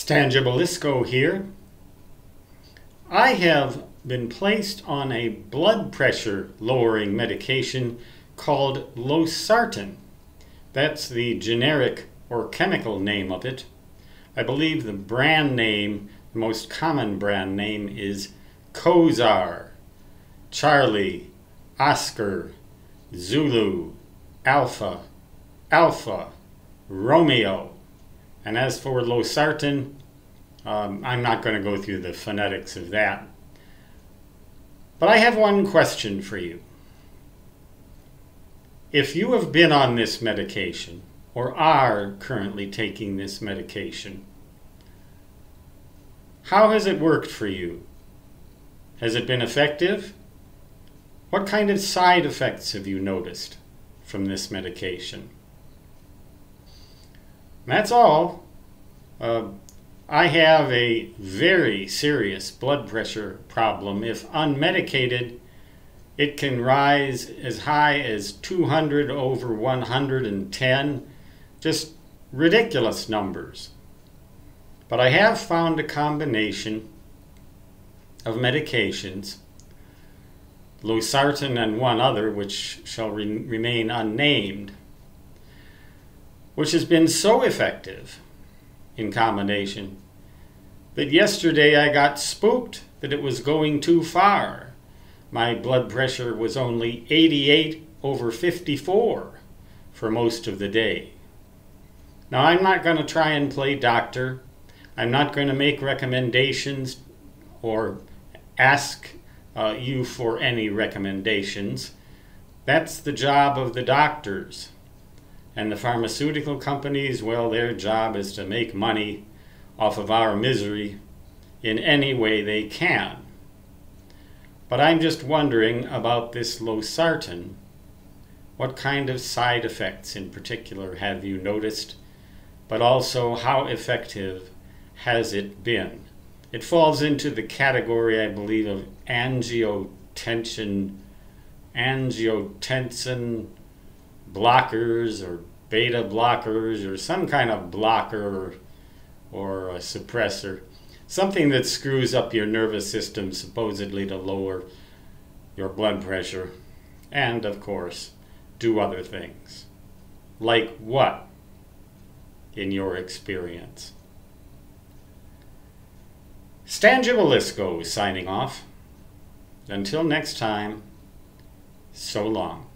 Stan here. I have been placed on a blood pressure lowering medication called losartan. That's the generic or chemical name of it. I believe the brand name, the most common brand name is Cozaar, Charlie, Oscar, Zulu, Alpha, Alpha, Romeo. And as for losartan, um, I'm not going to go through the phonetics of that. But I have one question for you. If you have been on this medication or are currently taking this medication, how has it worked for you? Has it been effective? What kind of side effects have you noticed from this medication? That's all. Uh, I have a very serious blood pressure problem. If unmedicated, it can rise as high as 200 over 110, just ridiculous numbers. But I have found a combination of medications, losartan and one other, which shall re remain unnamed, which has been so effective in combination that yesterday I got spooked that it was going too far. My blood pressure was only 88 over 54 for most of the day. Now, I'm not going to try and play doctor. I'm not going to make recommendations or ask uh, you for any recommendations. That's the job of the doctors. And the pharmaceutical companies, well, their job is to make money off of our misery in any way they can. But I'm just wondering about this losartan. What kind of side effects in particular have you noticed? But also, how effective has it been? It falls into the category, I believe, of angiotensin, angiotensin blockers or beta blockers or some kind of blocker or, a suppressor. Something that screws up your nervous system supposedly to lower your blood pressure and, of course, do other things. Like what, in your experience? Stan Gibilisco signing off. Until next time, so long.